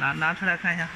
拿拿出来看一下。